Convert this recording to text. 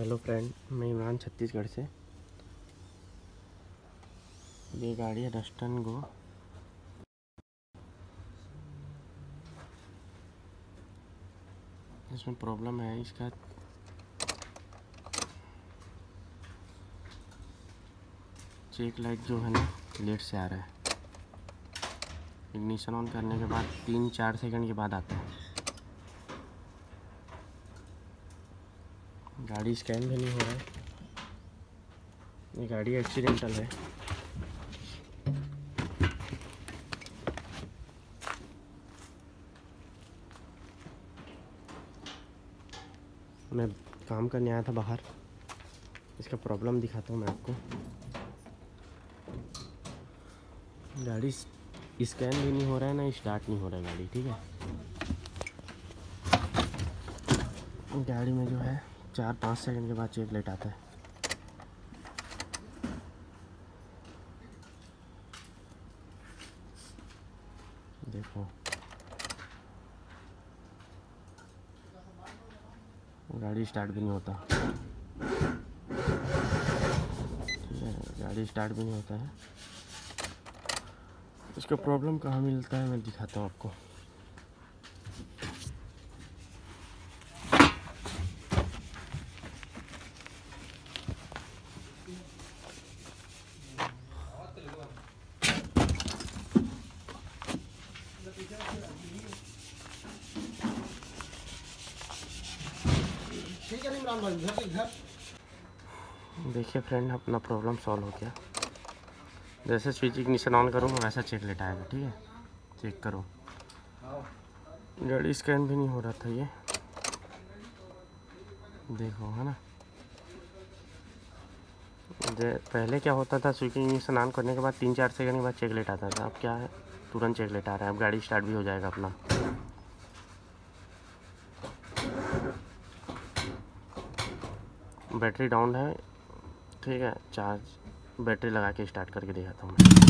Hello friend मैं इमरान छत्तीसगढ़ से। ये गाड़ी है डस्टन गो इसमें प्रॉब्लम है, इसका चेक लाइट जो है ना लेट से आ रहा है। इग्निशन ऑन करने के बाद तीन चार सेकंड के बाद आता है। गाड़ी स्कैन भी नहीं हो रहा है। ये गाड़ी एक्सीडेंटल है। मैं काम करने आया था बाहर। इसका प्रॉब्लम दिखाता हूँ मैं आपको। गाड़ी स्कैन भी नहीं हो रहा है, ना स्टार्ट नहीं हो रहा है गाड़ी, ठीक है? गाड़ी में जो है चार पाँच सेकंड के बाद चेक लेट आता है। देखो। गाड़ी स्टार्ट भी नहीं होता। गाड़ी स्टार्ट भी नहीं होता है। इसका प्रॉब्लम कहाँ मिलता है मैं दिखाता हूँ आपको ठीक है इमरान भाई घर घर देखिए फ्रेंड अपना प्रॉब्लम सॉल्व हो गया। जैसे स्विच इग्निशन ऑन करूँगा, वैसा चेक लेट आएगा ठीक है? चेक करो। गाड़ी स्कैन भी नहीं हो रहा था ये। देखो, है ना? पहले क्या होता था स्विच इग्निशन ऑन करने के बाद तीन चार सेकंड के बाद चेक लेट आता था। अब क्या है? तुरंत चेक लेट आ रहा है। अब गाड़ी स्टार्ट भी हो जाएगा अपना। बैटरी डाउन है। ठीक है चार्ज बैटरी लगा के स्टार्ट करके दिखाता हूँ मैं।